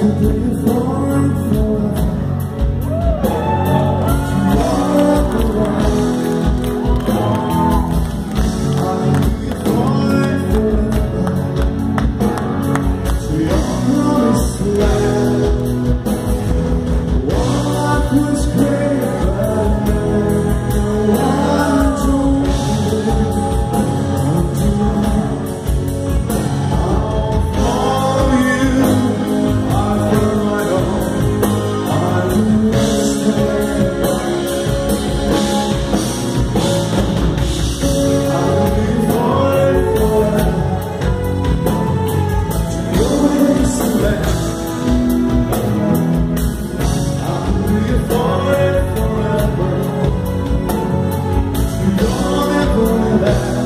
beautiful left